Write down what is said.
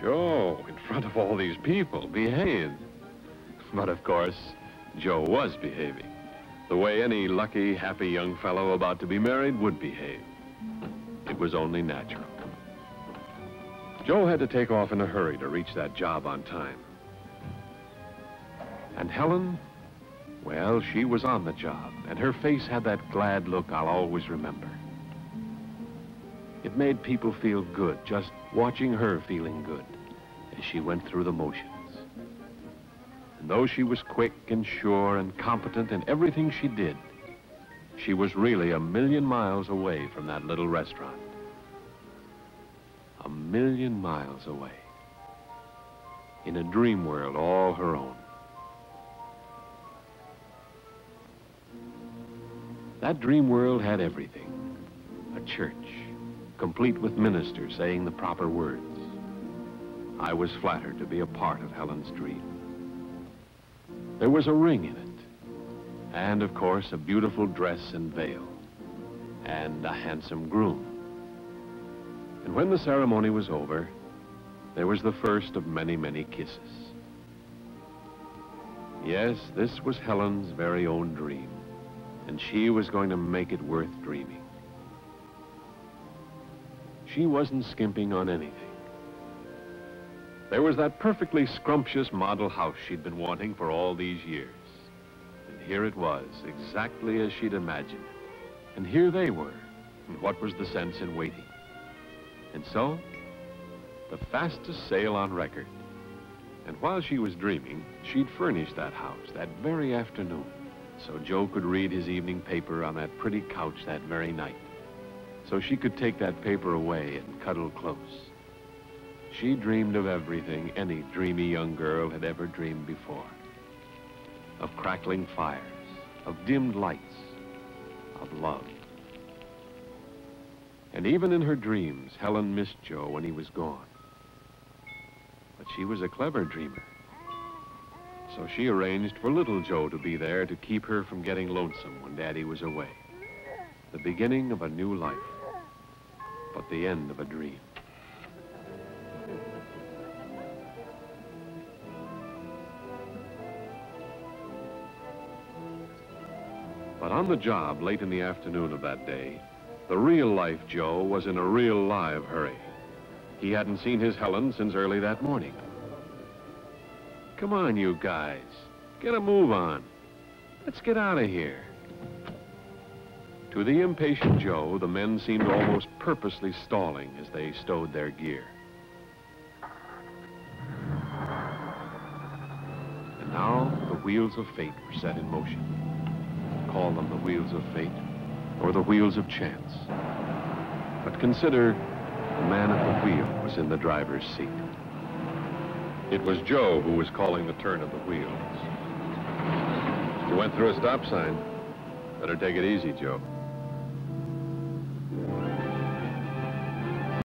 Joe, in front of all these people, behave. But of course, Joe was behaving. The way any lucky, happy young fellow about to be married would behave. It was only natural. Joe had to take off in a hurry to reach that job on time. And Helen, well, she was on the job, and her face had that glad look I'll always remember. It made people feel good just watching her feeling good as she went through the motions. And though she was quick and sure and competent in everything she did, she was really a million miles away from that little restaurant. A million miles away. In a dream world all her own. That dream world had everything. A church, complete with ministers saying the proper words. I was flattered to be a part of Helen's dream. There was a ring in it, and of course a beautiful dress and veil, and a handsome groom. And when the ceremony was over, there was the first of many, many kisses. Yes, this was Helen's very own dream, and she was going to make it worth dreaming. She wasn't skimping on anything. There was that perfectly scrumptious model house she'd been wanting for all these years. And here it was, exactly as she'd imagined. And here they were. And what was the sense in waiting? And so, the fastest sale on record. And while she was dreaming, she'd furnished that house that very afternoon so Joe could read his evening paper on that pretty couch that very night. So she could take that paper away and cuddle close. She dreamed of everything any dreamy young girl had ever dreamed before. Of crackling fires, of dimmed lights, of love. And even in her dreams, Helen missed Joe when he was gone. But she was a clever dreamer. So she arranged for little Joe to be there to keep her from getting lonesome when Daddy was away. The beginning of a new life, but the end of a dream. But on the job late in the afternoon of that day, the real-life Joe was in a real live hurry. He hadn't seen his Helen since early that morning. Come on, you guys. Get a move on. Let's get out of here. To the impatient Joe, the men seemed almost purposely stalling as they stowed their gear. And now the wheels of fate were set in motion. Call them the wheels of fate or the wheels of chance. But consider the man at the wheel was in the driver's seat. It was Joe who was calling the turn of the wheels. You went through a stop sign. Better take it easy, Joe.